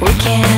We can